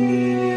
Música